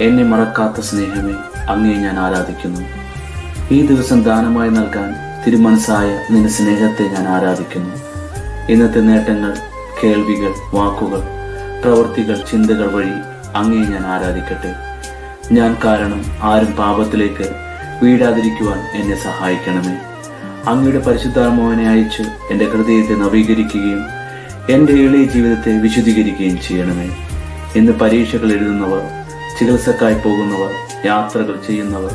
എന്നെ മറക്കാത്ത സ്നേഹമേ അങ്ങേ ഞാൻ ആരാധിക്കുന്നു. ഈ ദിവസം ദാനമായി നൽകാൻ തിരുമനസായ നിന്റെ സ്നേഹത്തെ ഞാൻ ആരാധിക്കുന്നു. ഇന്നത്തെ നേട്ടങ്ങൾ കേൾവികൾ വാക്കുകൾ പ്രവൃത്തികൾ ചിന്തകൾ വഴി അങ്ങേ ഞാൻ ആരാധിക്കട്ടെ. ഞാൻ കാരണം ആരും പാപത്തിലേക്ക് വീഴാതിരിക്കുവാൻ എന്നെ സഹായിക്കണമേ. അങ്ങയുടെ പരിശുദ്ധാത്മാവിനെ അയച്ച് എന്റെ ഹൃദയത്തെ നവീകരിക്കുകയും എന്റെ എളിയ ജീവിതത്തെ വിശുദ്ധീകരിക്കുകയും ചെയ്യണമേ. ഇന്ന് പരീക്ഷകൾ എഴുതുന്നവർ ചികിത്സക്കായി പോകുന്നവർ യാത്രകൾ ചെയ്യുന്നവർ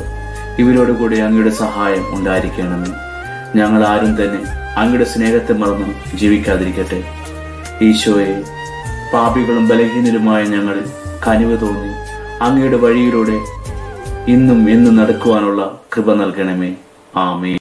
ഇവരോട് കൂടി അങ്ങയുടെ സഹായം ഉണ്ടായിരിക്കണമെന്ന് ഞങ്ങൾ ആരും തന്നെ അങ്ങയുടെ സ്നേഹത്തെ മറന്ന് ജീവിക്കാതിരിക്കട്ടെ. ഈശോയെ പാപികളും ബലഹീനരുമായ ഞങ്ങൾ കനിവ് തോന്നി അങ്ങയുടെ വഴിയിലൂടെ ഇന്നും എന്നും നടക്കുവാനുള്ള കൃപ നൽകണമേ. ആമേ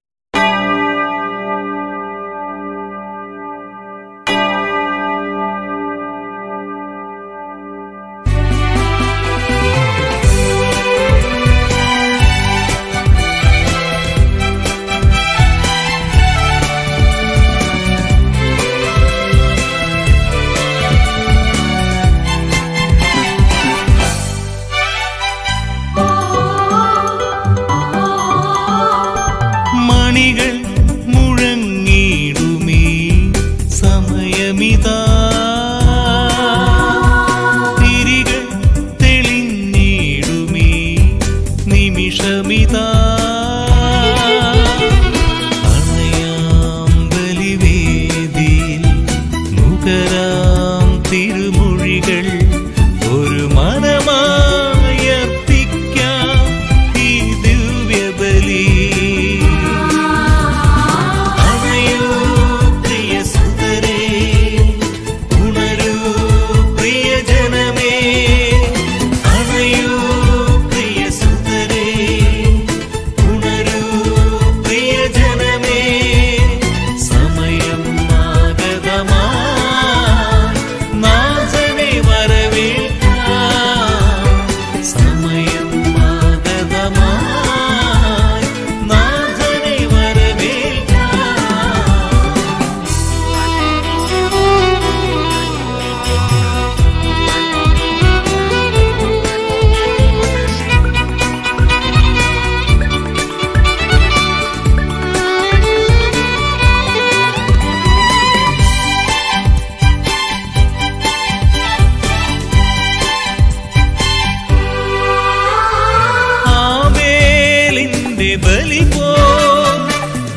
ആവേലിന്റെ ബലി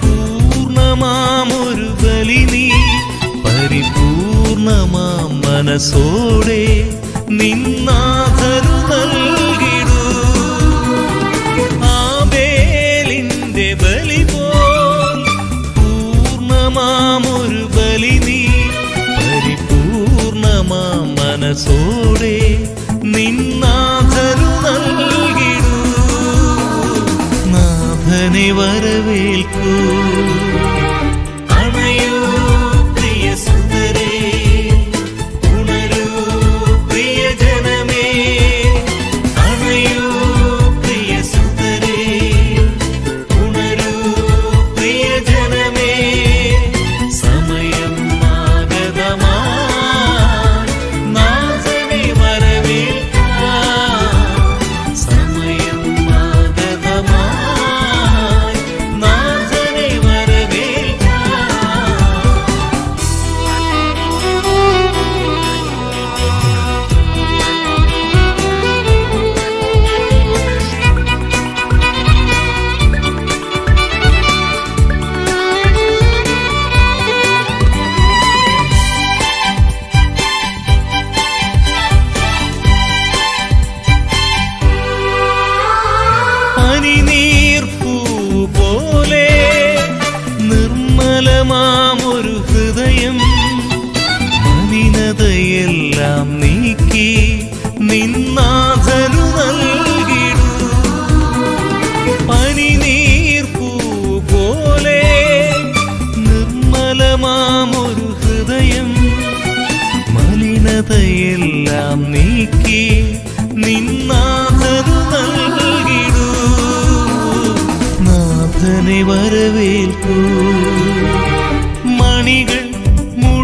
പൂർണമാമൊരു ബലി നീ. പരിപൂർണമാം മനസ്സോടെ നിന്നാഥരു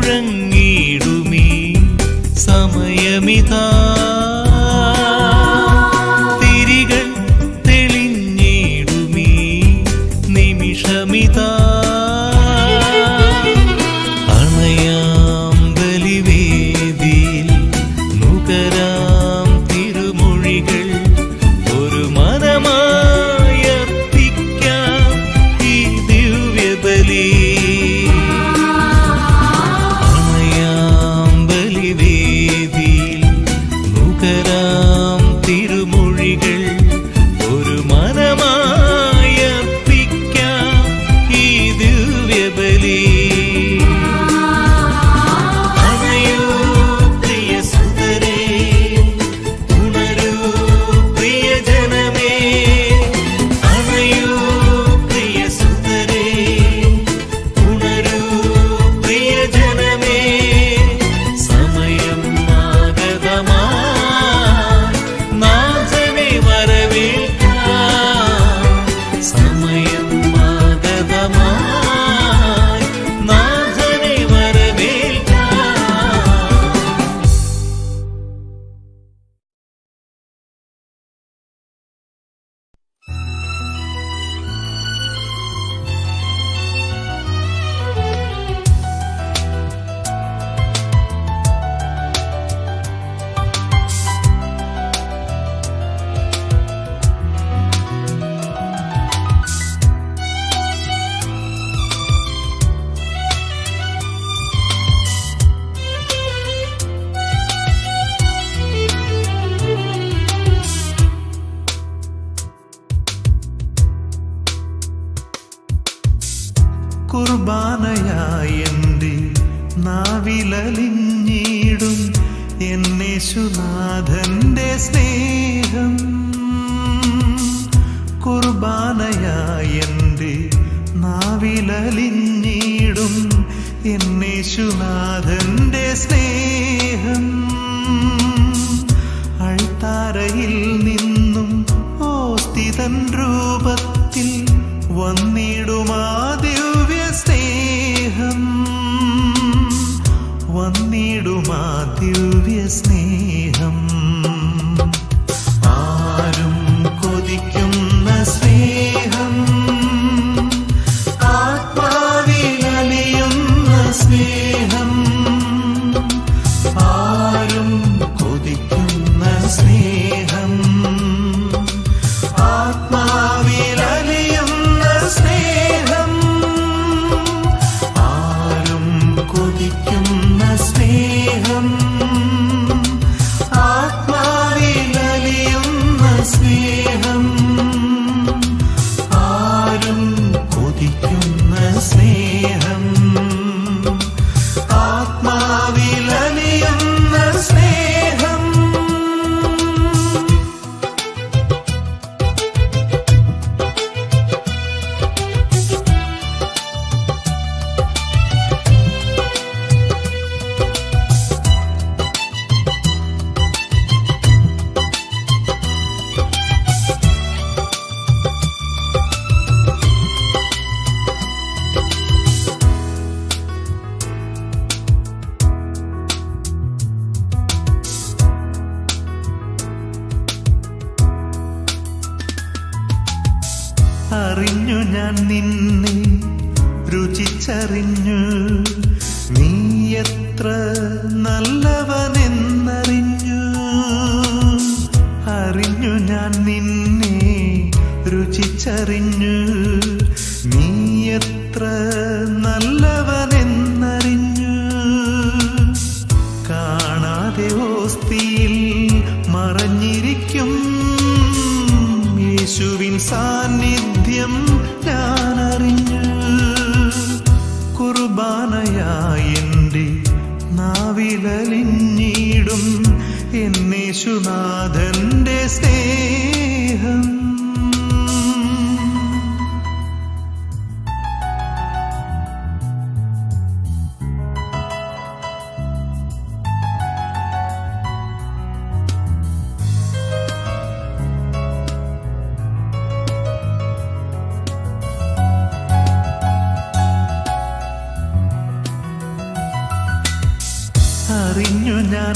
മുഴങ്ങിടുമീ സമയമിതാ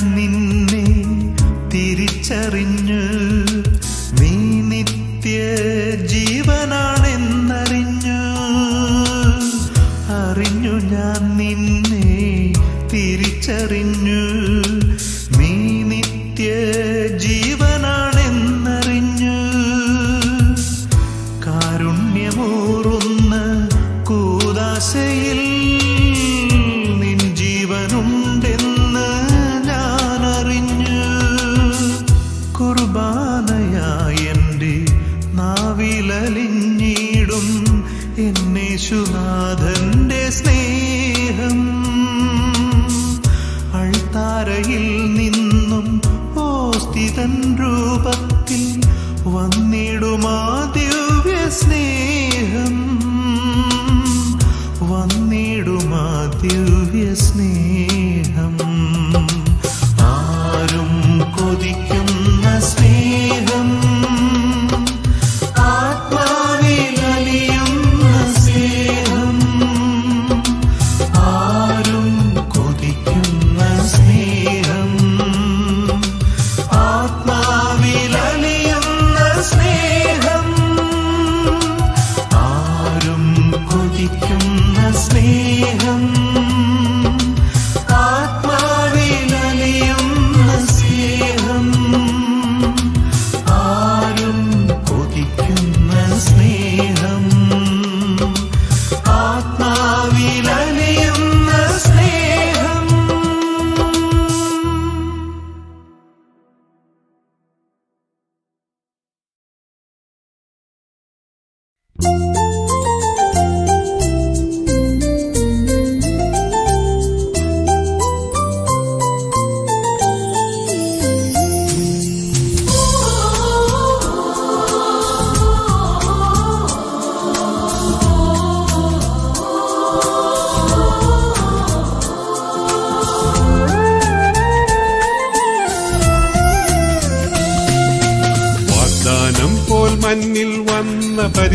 നിന്നെ തിരിച്ചറിഞ്ഞു. നാവിലലിഞ്ഞിടും എന്നേശുനാഥന്റെ സ്നേഹം.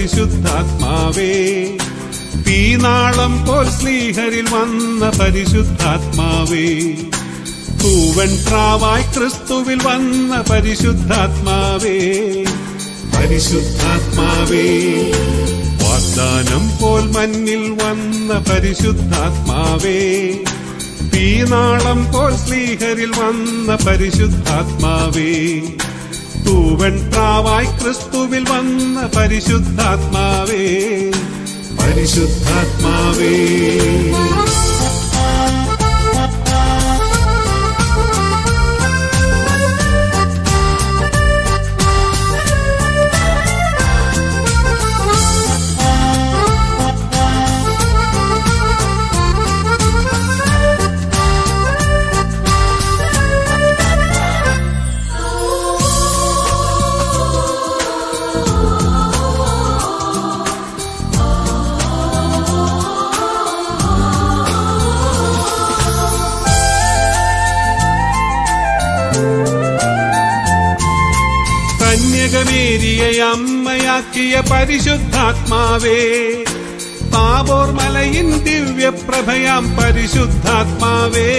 പരിശുദ്ധാത്മാവേ തീനാളം പോൽ സ്നേഹരിൽ വന്ന പരിശുദ്ധാത്മാവേ തൂവൻ പ്രാവായി ക്രിസ്തുവിൽ വന്ന പരിശുദ്ധാത്മാവേ പരിശുദ്ധാത്മാവേ വാഗ്ദാനം പോൽ മഞ്ഞിൽ വന്ന പരിശുദ്ധാത്മാവേ തീനാളം പോൽ സ്നേഹരിൽ വന്ന പരിശുദ്ധാത്മാവേ തൂവൻ പ്രാവായി ക്രിസ്തുവിൽ വന്ന പരിശുദ്ധാത്മാവേ. പരിശുദ്ധാത്മാവേ. കന്യകമേരിയെ അമ്മയാക്കിയ പരിശുദ്ധാത്മാവേ. താബോർ മലയിൻ ദിവ്യപ്രഭയാം പരിശുദ്ധാത്മാവേ.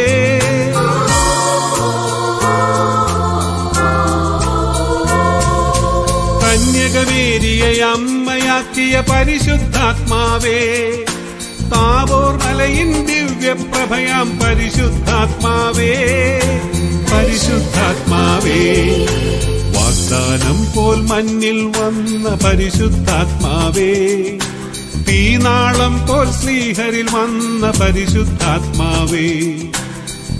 കന്യകമേരിയെ അമ്മയാക്കിയ പരിശുദ്ധാത്മാവേ. താബോർ മലയിൻ ദിവ്യപ്രഭയാം പരിശുദ്ധാത്മാവേ. പരിശുദ്ധാത്മാവേ. വാഗ്ദാനം പോൽ മഞ്ഞിൽ വന്ന പരിശുദ്ധാത്മാവേ. തീനാളം പോൽ ശ്രീഹരിൽ വന്ന പരിശുദ്ധാത്മാവേ.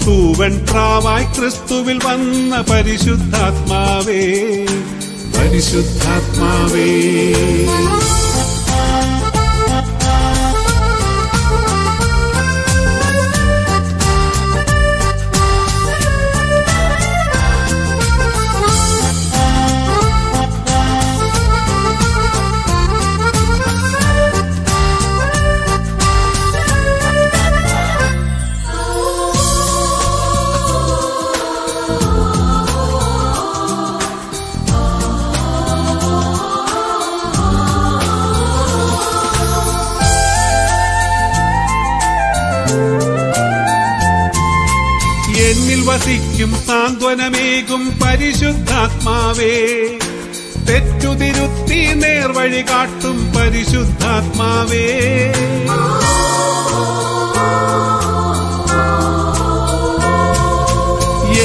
തൂവൻ പ്രാവായി ക്രിസ്തുവിൽ വന്ന പരിശുദ്ധാത്മാവേ. പരിശുദ്ധാത്മാവേ. സാന്ത്വനമേകും പരിശുദ്ധാത്മാവേ. തെറ്റുതിരുത്തി നേർവഴി കാട്ടും പരിശുദ്ധാത്മാവേ.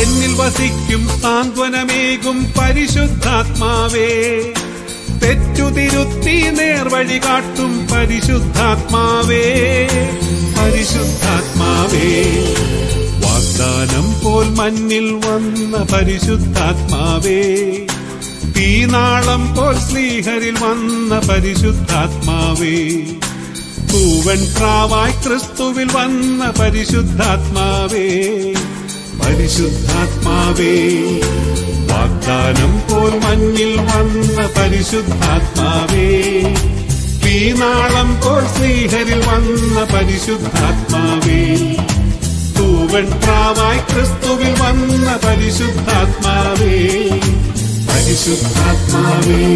എന്നിൽ വസിക്കും സാന്ത്വനമേകും പരിശുദ്ധാത്മാവേ. തെറ്റുതിരുത്തി നേർവഴി കാട്ടും പരിശുദ്ധാത്മാവേ. പരിശുദ്ധാത്മാവേ. വാഗ്ദാനം പോൽ മഞ്ഞിൽ വന്ന പരിശുദ്ധാത്മാവേ. തീനാളം പോൽ ശ്രീഹരിൽ വന്ന പരിശുദ്ധാത്മാവേ. പൂവൻ പ്രാവായ് ക്രിസ്തുവിൽ വന്ന പരിശുദ്ധാത്മാവേ. പരിശുദ്ധാത്മാവേ വാഗ്ദാനം പോൽ മഞ്ഞിൽ വന്ന പരിശുദ്ധാത്മാവേ. തീനാളം പോൽ സ്ലീഹരിൽ വന്ന പരിശുദ്ധാത്മാവേ. തൂവൻ പ്രാവായി ക്രിസ്തുവിൽ വന്ന പരിശുദ്ധാത്മാവേ. പരിശുദ്ധാത്മാവേ.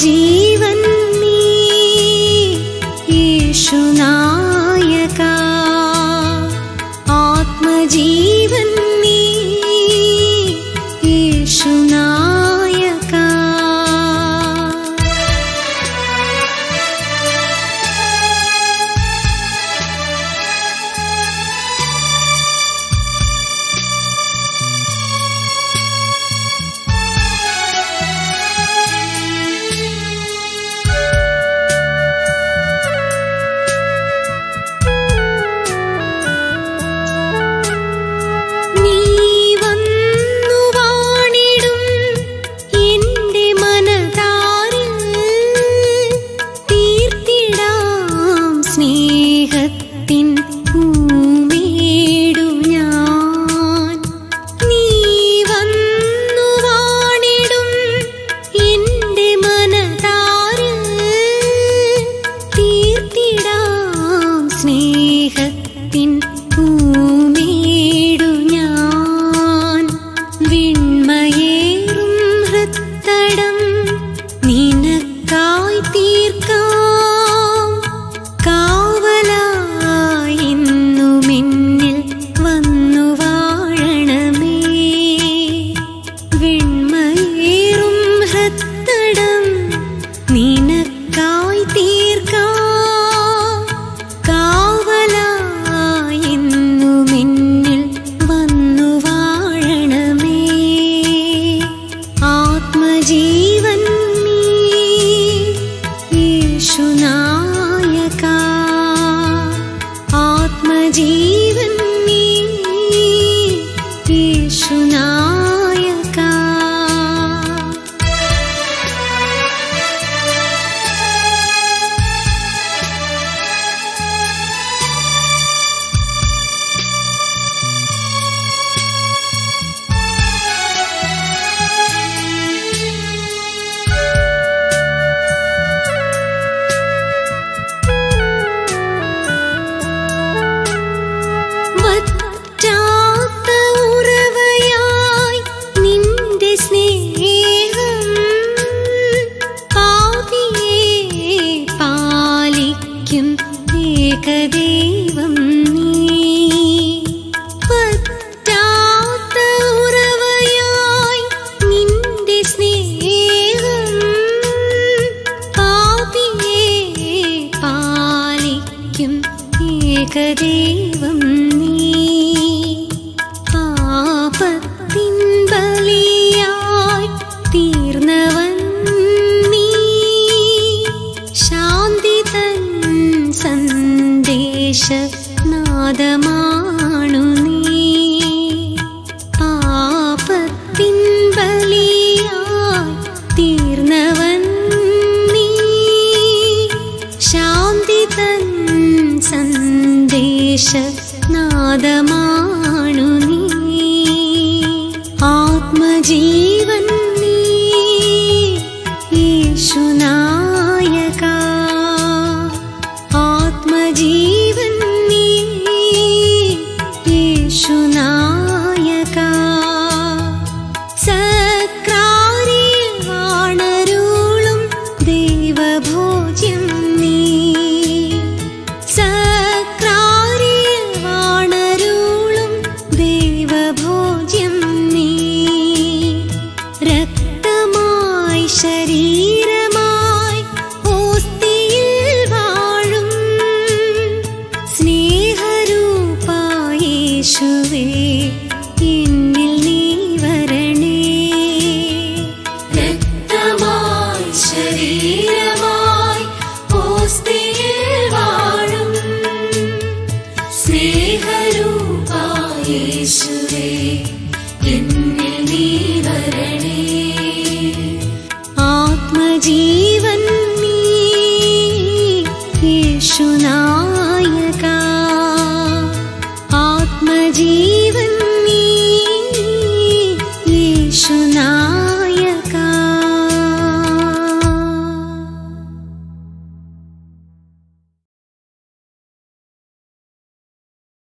जी करी।